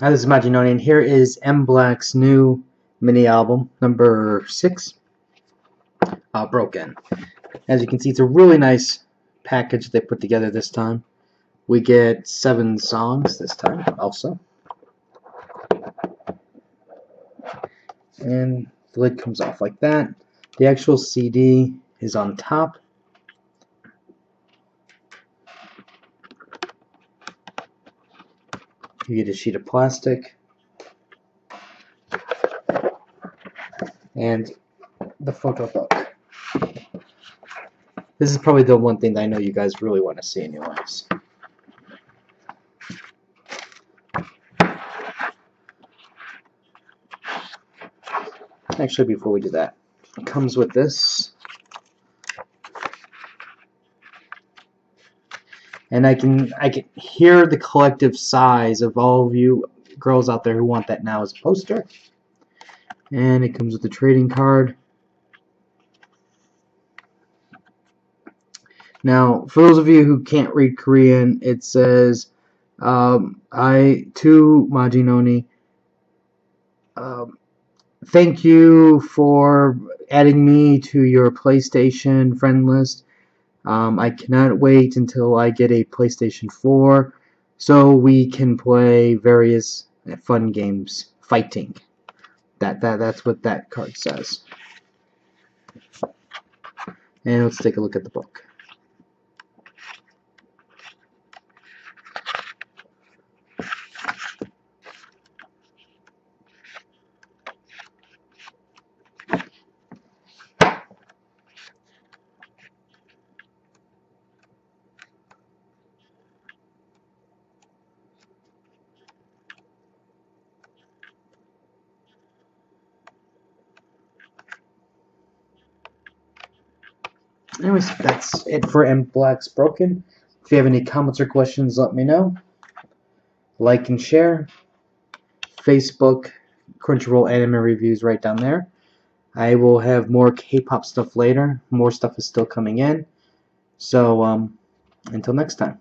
Hi, this is Majinoni, here is MBLAQ's new mini album, number six, uh, Broken. As you can see, it's a really nice package they put together this time. We get seven songs this time, also. And the lid comes off like that. The actual CD is on top. You get a sheet of plastic and the photo book. This is probably the one thing that I know you guys really want to see anyways. Actually, before we do that, it comes with this. And I can I can hear the collective sighs of all of you girls out there who want that now as a poster. And it comes with a trading card. Now, for those of you who can't read Korean, it says, um, I, to Majinoni, um, thank you for adding me to your PlayStation friend list. Um, I cannot wait until I get a PlayStation 4 so we can play various fun games fighting. That that that's what that card says. And let's take a look at the book. Anyways, that's it for MBLAQ's Broken. If you have any comments or questions, let me know. Like and share. Facebook, Crunchyroll anime reviews right down there. I will have more K-pop stuff later. More stuff is still coming in. So, um, until next time.